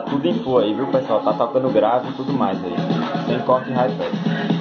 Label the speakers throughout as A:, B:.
A: Tá tudo em full aí, viu pessoal? Tá tocando grave e tudo mais aí. Sem corte e hi-fi.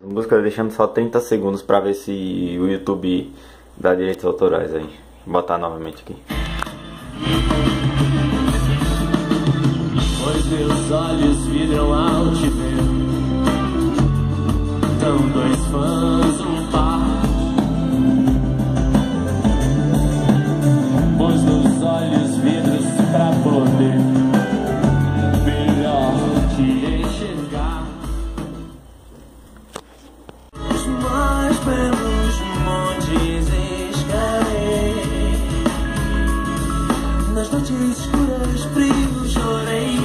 A: Música deixando só 30 segundos pra ver se o YouTube dá direitos autorais aí. Vou botar novamente aqui.
B: Pois meus olhos vidram ao te ver Tão dois fãs, belos montes escalei Nas noites escuras frio chorei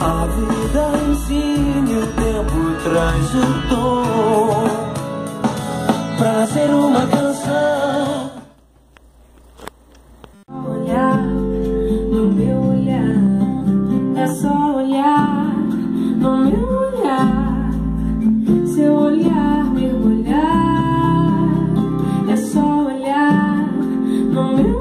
B: A vida ensina o tempo traz o tom Pra ser uma
C: no meu olhar. Seu olhar mergulhar, é só olhar no meu